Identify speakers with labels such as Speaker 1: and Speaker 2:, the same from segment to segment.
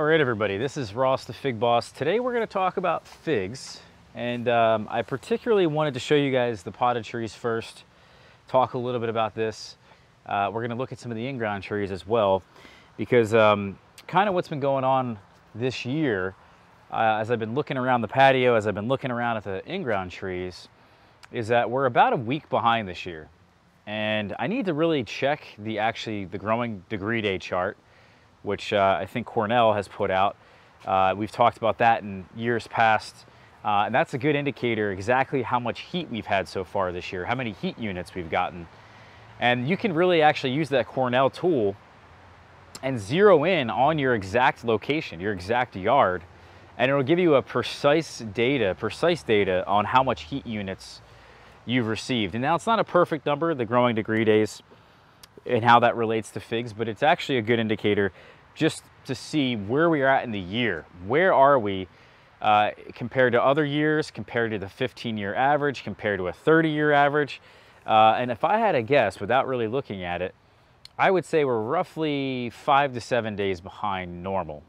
Speaker 1: All right, everybody, this is Ross the Fig Boss. Today we're going to talk about figs, and um, I particularly wanted to show you guys the potted trees first, talk a little bit about this. Uh, we're going to look at some of the in-ground trees as well, because um, kind of what's been going on this year, uh, as I've been looking around the patio, as I've been looking around at the in-ground trees, is that we're about a week behind this year. And I need to really check the actually the growing degree day chart which uh, I think Cornell has put out. Uh, we've talked about that in years past. Uh, and that's a good indicator exactly how much heat we've had so far this year, how many heat units we've gotten. And you can really actually use that Cornell tool and zero in on your exact location, your exact yard, and it'll give you a precise data, precise data on how much heat units you've received. And now it's not a perfect number, the growing degree days, and how that relates to figs, but it's actually a good indicator just to see where we are at in the year. Where are we uh, compared to other years, compared to the 15 year average, compared to a 30 year average. Uh, and if I had a guess without really looking at it, I would say we're roughly five to seven days behind normal.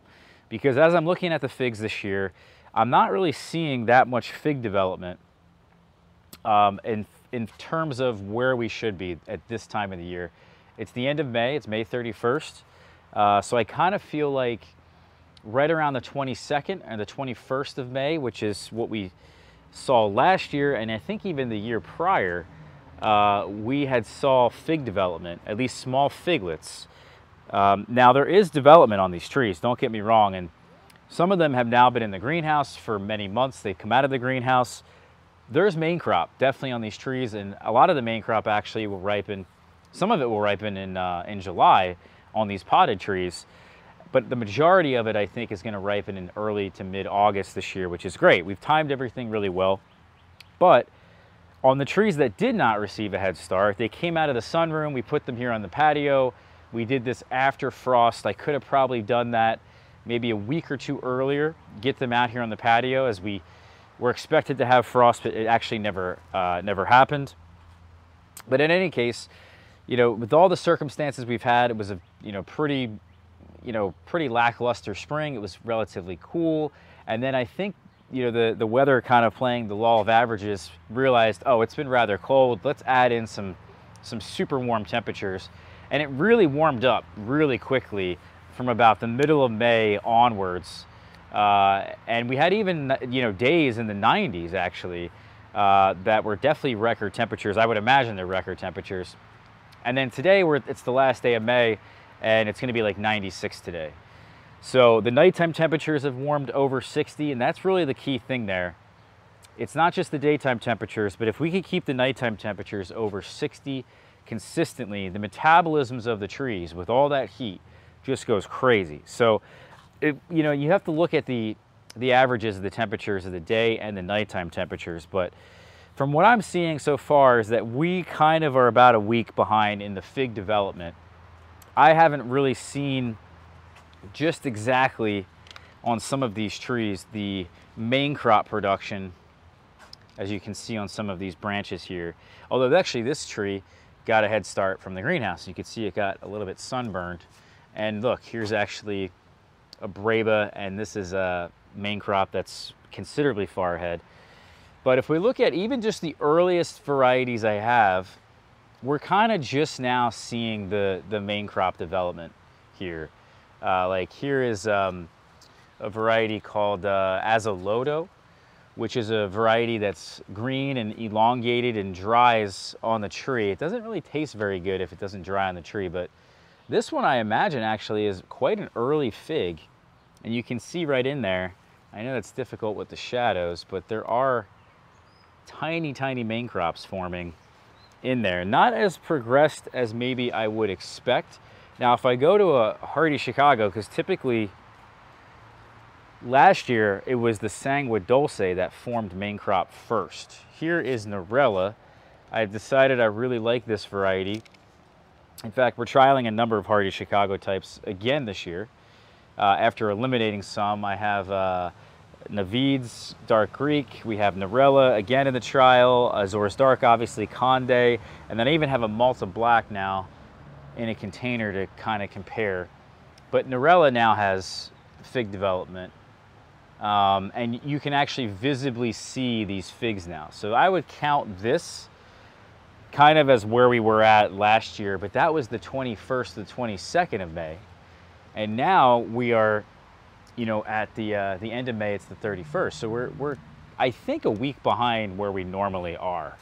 Speaker 1: Because as I'm looking at the figs this year, I'm not really seeing that much fig development um, in, in terms of where we should be at this time of the year. It's the end of May, it's May 31st. Uh, so I kind of feel like right around the 22nd and the 21st of May, which is what we saw last year, and I think even the year prior, uh, we had saw fig development, at least small figlets. Um, now there is development on these trees, don't get me wrong, and some of them have now been in the greenhouse for many months. They've come out of the greenhouse. There's main crop definitely on these trees, and a lot of the main crop actually will ripen some of it will ripen in, uh, in July on these potted trees, but the majority of it I think is gonna ripen in early to mid-August this year, which is great. We've timed everything really well, but on the trees that did not receive a head start, they came out of the sunroom, we put them here on the patio, we did this after frost. I could have probably done that maybe a week or two earlier, get them out here on the patio as we were expected to have frost, but it actually never, uh, never happened. But in any case, you know, with all the circumstances we've had, it was a, you know, pretty, you know, pretty lackluster spring. It was relatively cool. And then I think, you know, the, the weather kind of playing the law of averages realized, oh, it's been rather cold. Let's add in some, some super warm temperatures. And it really warmed up really quickly from about the middle of May onwards. Uh, and we had even, you know, days in the 90s actually uh, that were definitely record temperatures. I would imagine they're record temperatures. And then today, we're, it's the last day of May, and it's gonna be like 96 today. So the nighttime temperatures have warmed over 60, and that's really the key thing there. It's not just the daytime temperatures, but if we could keep the nighttime temperatures over 60 consistently, the metabolisms of the trees with all that heat just goes crazy. So, it, you know, you have to look at the, the averages of the temperatures of the day and the nighttime temperatures, but from what I'm seeing so far is that we kind of are about a week behind in the fig development. I haven't really seen just exactly on some of these trees the main crop production as you can see on some of these branches here. Although actually this tree got a head start from the greenhouse. You can see it got a little bit sunburned. And look, here's actually a Breba and this is a main crop that's considerably far ahead. But if we look at even just the earliest varieties I have, we're kind of just now seeing the, the main crop development here. Uh, like here is um, a variety called uh, Azaloto, which is a variety that's green and elongated and dries on the tree. It doesn't really taste very good if it doesn't dry on the tree, but this one I imagine actually is quite an early fig. And you can see right in there, I know that's difficult with the shadows, but there are tiny, tiny main crops forming in there. Not as progressed as maybe I would expect. Now, if I go to a Hardy Chicago, because typically last year it was the Sangue Dolce that formed main crop first. Here is Narella. I decided I really like this variety. In fact, we're trialing a number of Hardy Chicago types again this year. Uh, after eliminating some, I have uh, Navid's Dark Greek. We have Narella again in the trial, Azores Dark, obviously Conde, and then I even have a Malta Black now in a container to kind of compare. But Narella now has fig development. Um, and you can actually visibly see these figs now. So I would count this kind of as where we were at last year, but that was the 21st to the 22nd of May. And now we are, you know, at the, uh, the end of May, it's the 31st. So we're, we're, I think, a week behind where we normally are.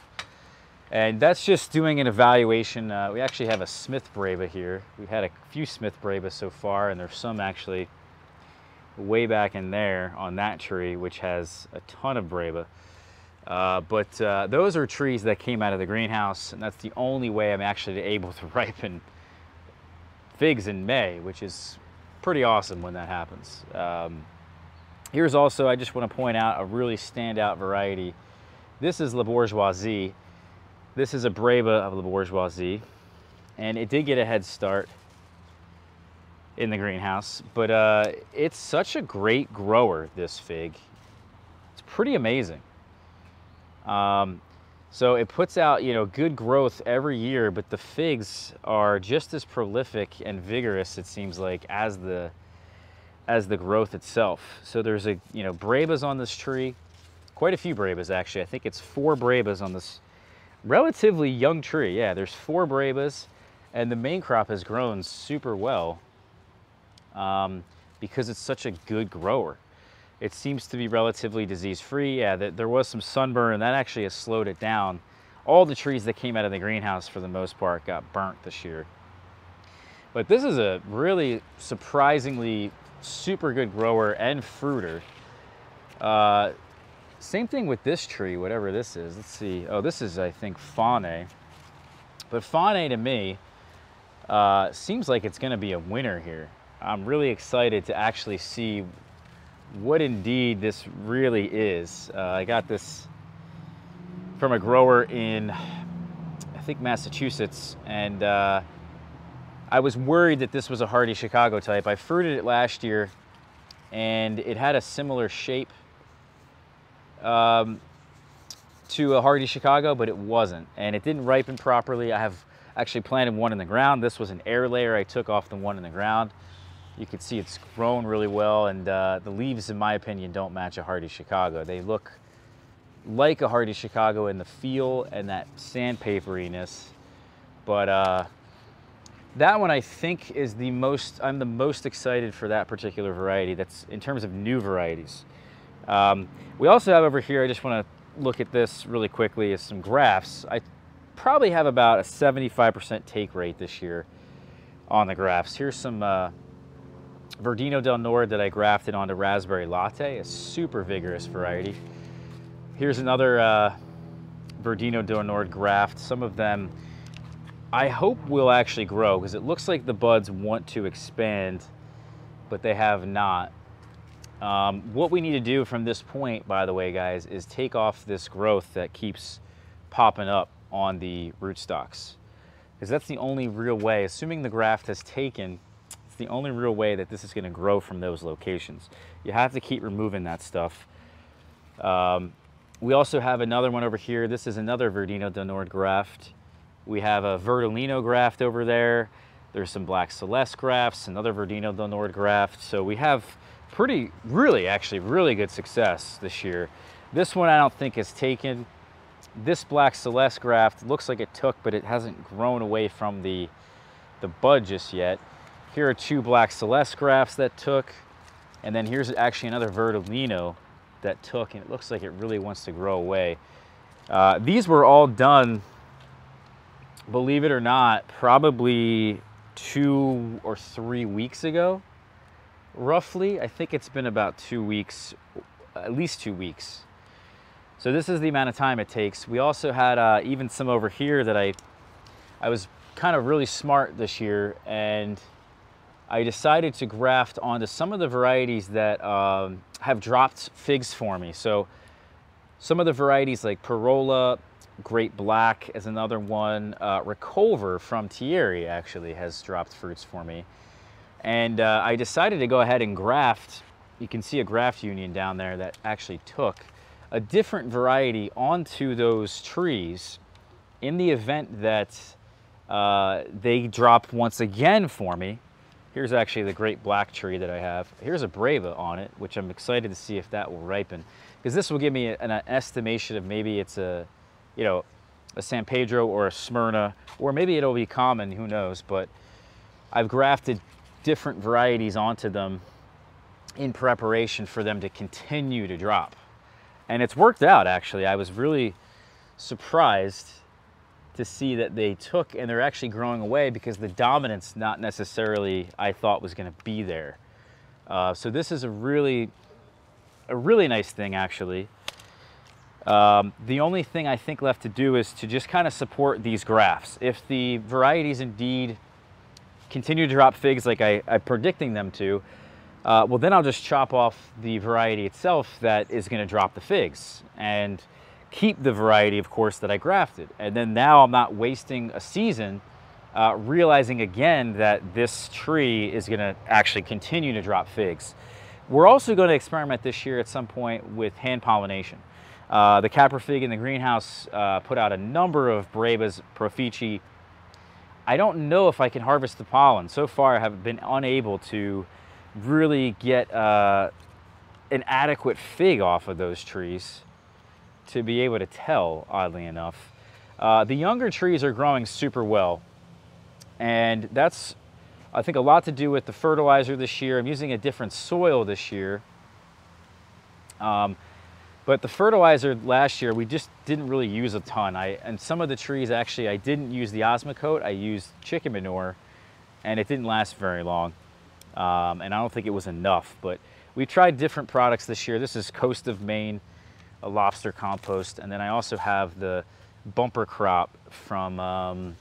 Speaker 1: And that's just doing an evaluation. Uh, we actually have a Smith Breba here. We've had a few Smith Breba so far, and there's some actually way back in there on that tree, which has a ton of Breba. Uh, but uh, those are trees that came out of the greenhouse, and that's the only way I'm actually able to ripen figs in May, which is pretty awesome when that happens. Um, here's also, I just want to point out a really standout variety. This is La Bourgeoisie. This is a Breba of La Bourgeoisie, and it did get a head start in the greenhouse, but uh, it's such a great grower, this fig. It's pretty amazing. Um, so it puts out, you know, good growth every year, but the figs are just as prolific and vigorous, it seems like, as the as the growth itself. So there's a, you know, brebas on this tree, quite a few brebas actually. I think it's four brebas on this relatively young tree. Yeah, there's four brebas, and the main crop has grown super well um, because it's such a good grower. It seems to be relatively disease-free. Yeah, there was some sunburn and that actually has slowed it down. All the trees that came out of the greenhouse for the most part got burnt this year. But this is a really surprisingly super good grower and fruiter. Uh, same thing with this tree, whatever this is. Let's see. Oh, this is, I think, Faune. But Faune to me uh, seems like it's going to be a winner here. I'm really excited to actually see what indeed this really is. Uh, I got this from a grower in, I think, Massachusetts, and uh, I was worried that this was a hardy Chicago type. I fruited it last year, and it had a similar shape um, to a hardy Chicago, but it wasn't, and it didn't ripen properly. I have actually planted one in the ground. This was an air layer I took off the one in the ground. You can see it's grown really well and uh, the leaves, in my opinion, don't match a Hardy Chicago. They look like a Hardy Chicago in the feel and that sandpaperiness, but uh, that one I think is the most, I'm the most excited for that particular variety. That's in terms of new varieties. Um, we also have over here, I just want to look at this really quickly, is some grafts. I probably have about a 75% take rate this year on the grafts. Here's some uh, Verdino del Nord that I grafted onto Raspberry Latte, a super vigorous variety. Here's another uh, Verdino del Nord graft. Some of them I hope will actually grow because it looks like the buds want to expand, but they have not. Um, what we need to do from this point, by the way, guys, is take off this growth that keeps popping up on the rootstocks. Because that's the only real way, assuming the graft has taken the only real way that this is going to grow from those locations. You have to keep removing that stuff. Um, we also have another one over here. This is another Verdino del Nord graft. We have a Verdolino graft over there. There's some Black Celeste grafts, another Verdino del Nord graft. So we have pretty, really, actually, really good success this year. This one I don't think is taken. This Black Celeste graft looks like it took, but it hasn't grown away from the, the bud just yet. Here are two Black Celeste grafts that took. And then here's actually another Verdolino that took, and it looks like it really wants to grow away. Uh, these were all done, believe it or not, probably two or three weeks ago, roughly. I think it's been about two weeks, at least two weeks. So this is the amount of time it takes. We also had uh, even some over here that I, I was kind of really smart this year and I decided to graft onto some of the varieties that um, have dropped figs for me. So some of the varieties like Parola, Great Black is another one. Uh, Reculver from Thierry actually has dropped fruits for me. And uh, I decided to go ahead and graft, you can see a graft union down there that actually took a different variety onto those trees in the event that uh, they drop once again for me Here's actually the great black tree that I have. Here's a Breba on it, which I'm excited to see if that will ripen. Because this will give me an, an estimation of maybe it's a, you know, a San Pedro or a Smyrna, or maybe it'll be common, who knows. But I've grafted different varieties onto them in preparation for them to continue to drop. And it's worked out actually. I was really surprised to see that they took and they're actually growing away because the dominance not necessarily I thought was going to be there. Uh, so this is a really, a really nice thing actually. Um, the only thing I think left to do is to just kind of support these grafts. If the varieties indeed continue to drop figs like I, I'm predicting them to, uh, well then I'll just chop off the variety itself that is going to drop the figs. And keep the variety, of course, that I grafted. And then now I'm not wasting a season uh, realizing again that this tree is gonna actually continue to drop figs. We're also gonna experiment this year at some point with hand pollination. Uh, the Caprifig in the greenhouse uh, put out a number of Brebas Profichi. I don't know if I can harvest the pollen. So far, I have been unable to really get uh, an adequate fig off of those trees to be able to tell, oddly enough. Uh, the younger trees are growing super well. And that's, I think, a lot to do with the fertilizer this year. I'm using a different soil this year. Um, but the fertilizer last year, we just didn't really use a ton. I, and some of the trees, actually, I didn't use the Osmocote. I used chicken manure, and it didn't last very long. Um, and I don't think it was enough. But we tried different products this year. This is Coast of Maine a lobster compost. And then I also have the bumper crop from um,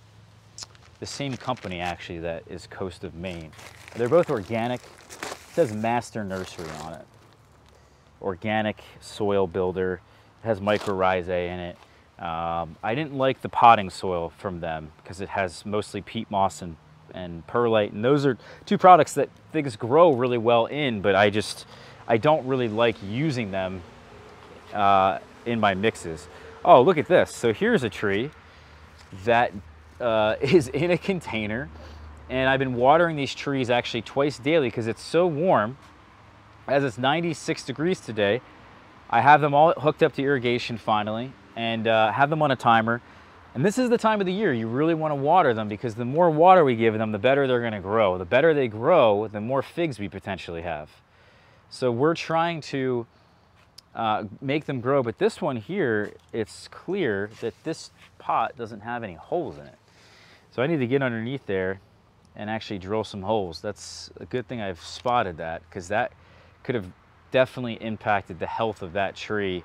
Speaker 1: the same company actually that is Coast of Maine. They're both organic. It says Master Nursery on it. Organic soil builder. It has mycorrhizae in it. Um, I didn't like the potting soil from them because it has mostly peat moss and, and perlite. And those are two products that things grow really well in, but I just, I don't really like using them uh, in my mixes. Oh, look at this. So here's a tree that uh, is in a container and I've been watering these trees actually twice daily because it's so warm. As it's 96 degrees today, I have them all hooked up to irrigation finally and uh, have them on a timer. And this is the time of the year you really want to water them because the more water we give them, the better they're going to grow. The better they grow, the more figs we potentially have. So we're trying to uh, make them grow. But this one here, it's clear that this pot doesn't have any holes in it. So I need to get underneath there and actually drill some holes. That's a good thing I've spotted that because that could have definitely impacted the health of that tree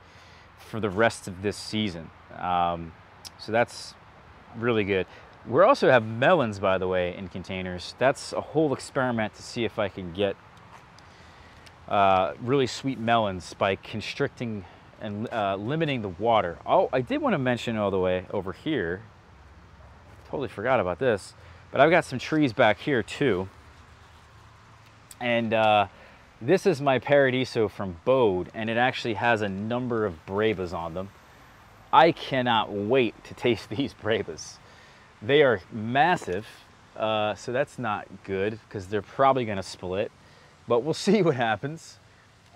Speaker 1: for the rest of this season. Um, so that's really good. We also have melons, by the way, in containers. That's a whole experiment to see if I can get uh, really sweet melons by constricting and uh, limiting the water. Oh, I did want to mention all the way over here, totally forgot about this, but I've got some trees back here too. And uh, this is my Paradiso from Bode, and it actually has a number of Brebas on them. I cannot wait to taste these Brebas. They are massive, uh, so that's not good because they're probably going to split but we'll see what happens.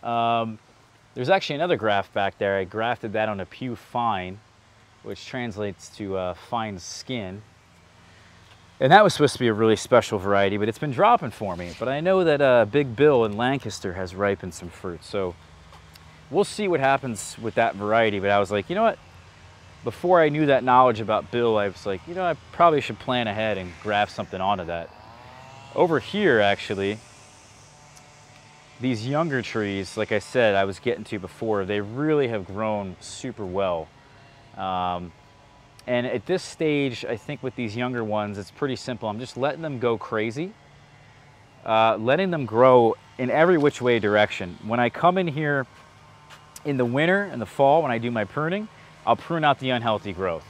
Speaker 1: Um, there's actually another graft back there. I grafted that on a Pell Fina, which translates to uh, fine skin. And that was supposed to be a really special variety, but it's been dropping for me. But I know that uh, Big Bill in Lancaster has ripened some fruit. So we'll see what happens with that variety. But I was like, you know what? Before I knew that knowledge about Bill, I was like, you know, I probably should plan ahead and graft something onto that. Over here, actually, these younger trees, like I said, I was getting to before, they really have grown super well. Um, and at this stage, I think with these younger ones, it's pretty simple. I'm just letting them go crazy, uh, letting them grow in every which way direction. When I come in here in the winter and the fall, when I do my pruning, I'll prune out the unhealthy growth.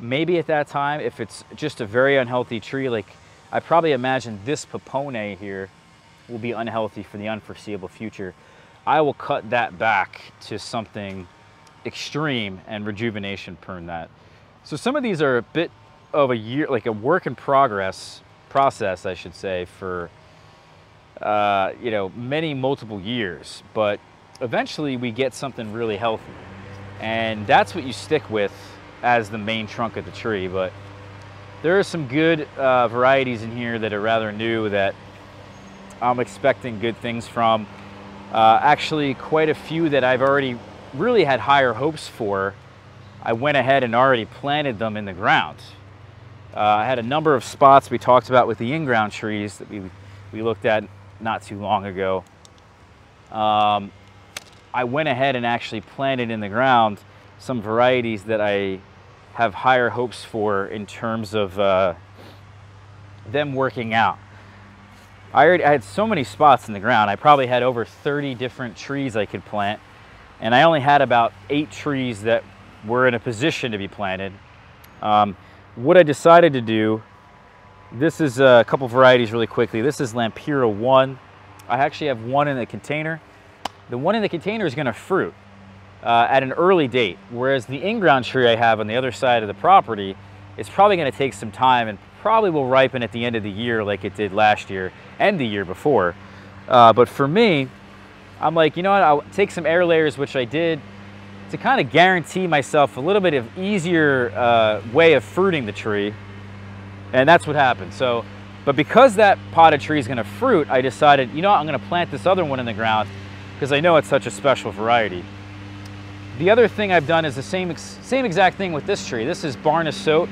Speaker 1: Maybe at that time, if it's just a very unhealthy tree, like I probably imagine this Papone here, will be unhealthy for the unforeseeable future, I will cut that back to something extreme and rejuvenation prune that. So some of these are a bit of a year, like a work in progress process, I should say, for uh, you know, many multiple years, but eventually we get something really healthy. And that's what you stick with as the main trunk of the tree. But there are some good uh, varieties in here that are rather new that I'm expecting good things from. Uh, actually, quite a few that I've already really had higher hopes for. I went ahead and already planted them in the ground. Uh, I had a number of spots we talked about with the in-ground trees that we, we looked at not too long ago. Um, I went ahead and actually planted in the ground some varieties that I have higher hopes for in terms of uh, them working out. I, already, I had so many spots in the ground. I probably had over 30 different trees I could plant. And I only had about eight trees that were in a position to be planted. Um, what I decided to do, this is a couple varieties really quickly. This is Lampeira 1. I actually have one in the container. The one in the container is gonna fruit uh, at an early date, whereas the in-ground tree I have on the other side of the property is probably gonna take some time and probably will ripen at the end of the year like it did last year and the year before. Uh, but for me, I'm like, you know what, I'll take some air layers, which I did, to kind of guarantee myself a little bit of easier uh, way of fruiting the tree. And that's what happened. So, but because that potted tree is gonna fruit, I decided, you know what, I'm gonna plant this other one in the ground because I know it's such a special variety. The other thing I've done is the same, same exact thing with this tree. This is Barnissotte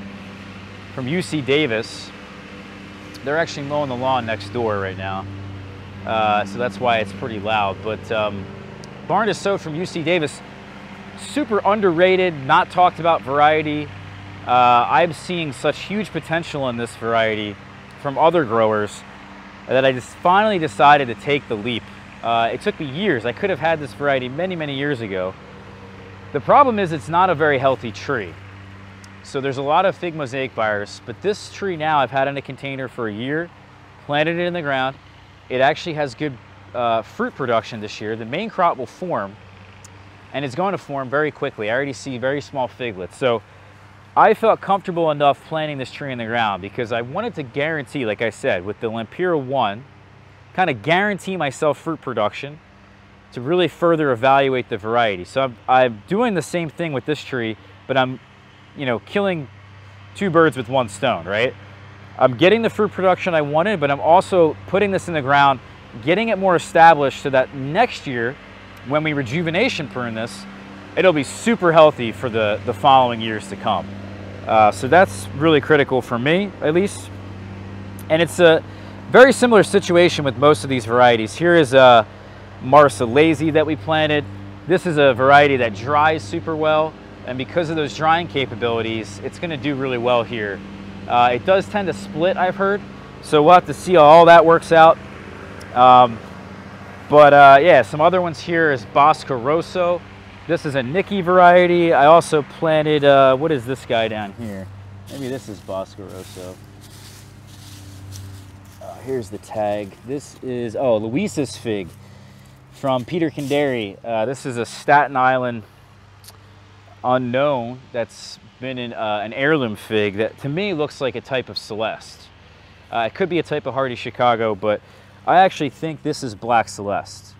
Speaker 1: from UC Davis. They're actually mowing the lawn next door right now. Uh, so that's why it's pretty loud. But um, Barnissotte from UC Davis, super underrated, not talked about variety. Uh, I'm seeing such huge potential in this variety from other growers that I just finally decided to take the leap uh, it took me years. I could have had this variety many, many years ago. The problem is it's not a very healthy tree. So there's a lot of fig mosaic virus, but this tree now I've had in a container for a year, planted it in the ground. It actually has good uh, fruit production this year. The main crop will form, and it's going to form very quickly. I already see very small figlets. So I felt comfortable enough planting this tree in the ground because I wanted to guarantee, like I said, with the Lampeira 1, kind of guarantee myself fruit production to really further evaluate the variety. So I'm, I'm, doing the same thing with this tree, but I'm, you know, killing two birds with one stone, right? I'm getting the fruit production I wanted, but I'm also putting this in the ground, getting it more established so that next year, when we rejuvenation prune this, it'll be super healthy for the, the following years to come. Uh, so that's really critical for me, at least. And it's a, very similar situation with most of these varieties. Here is a Lazy that we planted. This is a variety that dries super well, and because of those drying capabilities, it's gonna do really well here. Uh, it does tend to split, I've heard, so we'll have to see how all that works out. Um, but uh, yeah, some other ones here is Bosco Rosso. This is a Nicky variety. I also planted, uh, what is this guy down here? Maybe this is Bosco Rosso here's the tag. This is, oh, Luisa's fig from Peter Kandari. Uh, this is a Staten Island unknown that's been in uh, an heirloom fig that to me looks like a type of Celeste. Uh, it could be a type of Hardy Chicago, but I actually think this is Black Celeste.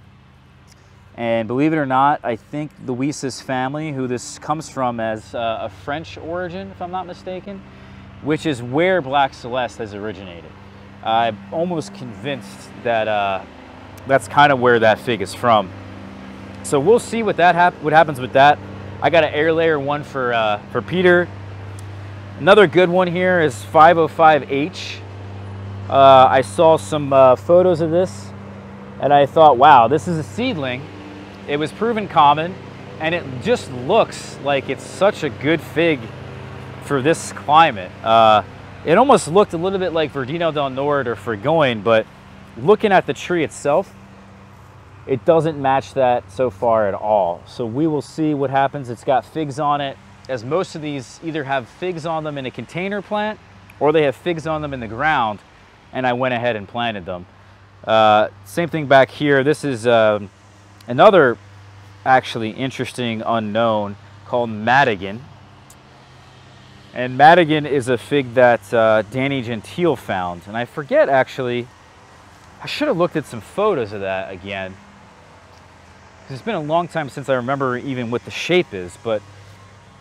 Speaker 1: And believe it or not, I think Luisa's family, who this comes from as uh, a French origin, if I'm not mistaken, which is where Black Celeste has originated. I'm almost convinced that uh, that's kind of where that fig is from. So we'll see what that hap what happens with that. I got an air layer one for uh, for Peter. Another good one here is 505H. Uh, I saw some uh, photos of this and I thought, wow, this is a seedling. It was proven common and it just looks like it's such a good fig for this climate. Uh, it almost looked a little bit like Verdino del Nord or Frigoyne, but looking at the tree itself, it doesn't match that so far at all. So we will see what happens. It's got figs on it, as most of these either have figs on them in a container plant or they have figs on them in the ground, and I went ahead and planted them. Uh, same thing back here. This is uh, another actually interesting unknown called Madigan. And Madigan is a fig that uh, Danny Gentile found. And I forget actually I should have looked at some photos of that again. It's been a long time since I remember even what the shape is, but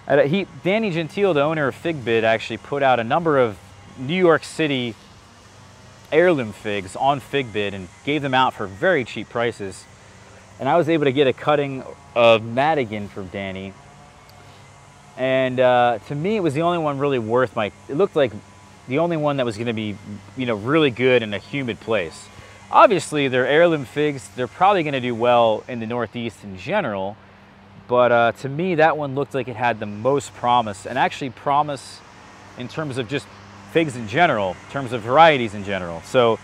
Speaker 1: he, Danny Gentile, the owner of FigBid, actually put out a number of New York City heirloom figs on FigBid and gave them out for very cheap prices. And I was able to get a cutting of Madigan from Danny. And uh, to me, it was the only one really worth my, it looked like the only one that was gonna be, you know, really good in a humid place. Obviously, they're heirloom figs. They're probably gonna do well in the Northeast in general. But uh, to me, that one looked like it had the most promise and actually promise in terms of just figs in general, in terms of varieties in general. So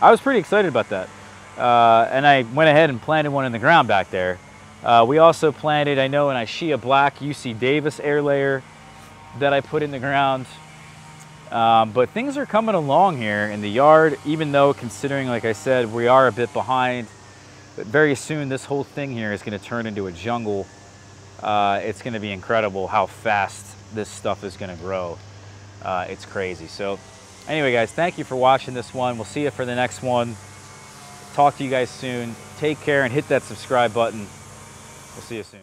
Speaker 1: I was pretty excited about that. Uh, and I went ahead and planted one in the ground back there. Uh, we also planted, I know, an Ischia Black UC Davis air layer that I put in the ground. Um, but things are coming along here in the yard, even though considering, like I said, we are a bit behind. But very soon, this whole thing here is going to turn into a jungle. Uh, it's going to be incredible how fast this stuff is going to grow uh, it's crazy. So anyway, guys, thank you for watching this one. We'll see you for the next one. Talk to you guys soon. Take care and hit that subscribe button. We'll see you soon.